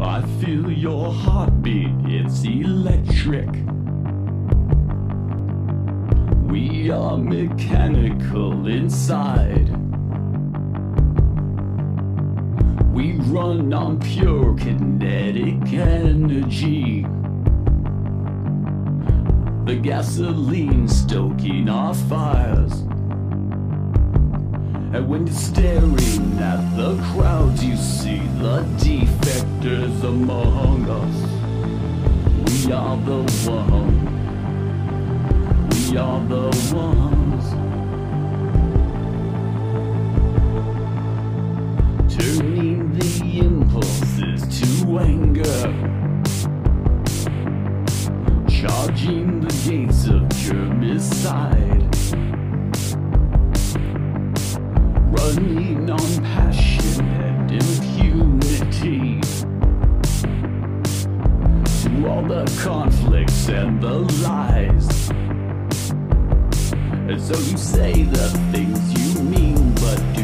I feel your heartbeat, it's electric. We are mechanical inside. We run on pure kinetic energy. The gasoline stoking our fires. And when you're staring at the crowds, you see the among us. We are the one. We are the ones. Turning the impulses to anger. Charging the gates of germicide. Running on passion the conflicts and the lies. And so you say the things you mean, but